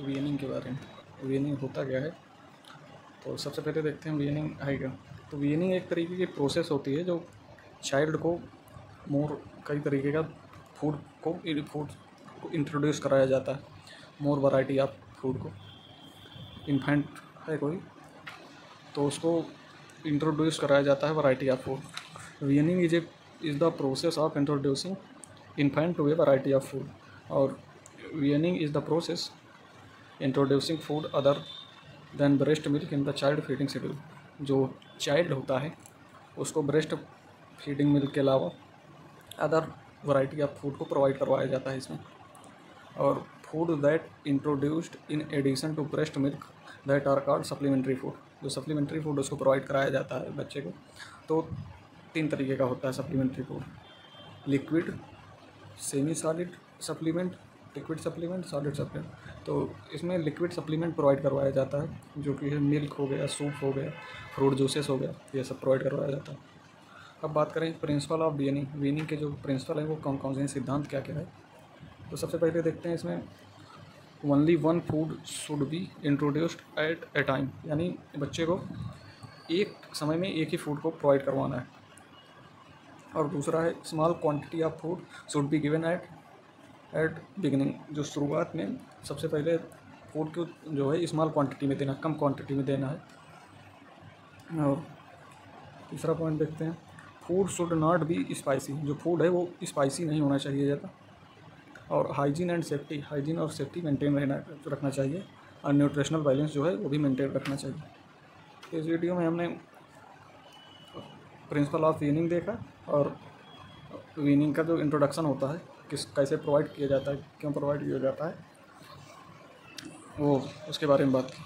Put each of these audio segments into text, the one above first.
Weaning के बारे में। वीनिंग होता क्या है? तो सबसे पहले देखते हैं वीनिंग क्या तो वीनिंग एक तरीके की प्रोसेस होती है जो चाइल्ड को मोर कई तरीके का फ़ूड को फ़ूड को इंट्रोड्यूस कराया जाता है। मोर वैरायटी ऑफ़ फ़ूड को। इन्फेंट है कोई तो उसको इंट्रोड्यूस कराया जाता है variety of food weaning is is the process of introducing infant to a variety of food और weaning is the process introducing food other than breast milk in the child feeding schedule जो child होता है, उसको breast feeding milk के अलावा other variety of food को provide करवाया जाता है इसमें। और food that introduced in addition to breast milk that are called supplementary food जो सप्लीमेंट्री फ़ूड उसको प्रोवाइड कराया जाता है बच्चे को तो तीन तरीके का होता है supplementary food liquid semi solid supplement liquid supplement, solid supplement. तो इसमें लिक्विड सप्लीमेंट प्रोवाइड करवाया जाता है, जो कि मिल्क हो गया, सूप हो गया, फ्रूट जूसेस हो गया, ये सब प्रोवाइड करवाया जाता है। अब बात करें प्रिंसिपल ऑफ़ वीनिंग वीनिंग के जो प्रिंसिपल हैं, वो कौन कौन से हैं, सिद्धांत क्या क्या है? तो सबसे पहले देखते हैं इसमें only one food should be introduced at a time यानी बच्चे को एक समय में एक ही फ़ूड को प्रोवाइड करवाना है। और दूसरा है small quantity of food should be given at at beginning जो शुरुआत में सबसे पहले फ़ूड को जो है स्मॉल क्वांटिटी में देना, कम क्वांटिटी में देना है। और तीसरा पॉइंट देखते हैं। Food should not be spicy जो फ़ूड है वो स्पाइसी नहीं होना चाहिए ज़्यादा। और हाइजीन एंड सेफ्टी हाइजीन और सेफ्टी मेंटेन रहना, रखना चाहिए। और न्यूट्रिशनल बैलेंस जो है वो भी मेंटेन रखना चाहिए। इस वीडियो में हमने प्रिंसिपल ऑफ़ वीनिंग देखा और वीनिंग का जो इंट्रोडक्शन होता है, किस, कैसे प्रोवाइड किया जाता है, क्यों प्रोवाइड किया जाता है, वो उसके बारे में बात की।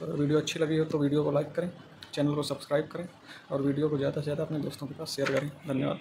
तो वीडियो अच्छी लगी हो तो वीडियो को लाइक करें चैनल को सब्सक्राइब करें और वीडियो को ज़्यादा से ज़्यादा अपने दोस्तों के पास शेयर करें। धन्यवाद।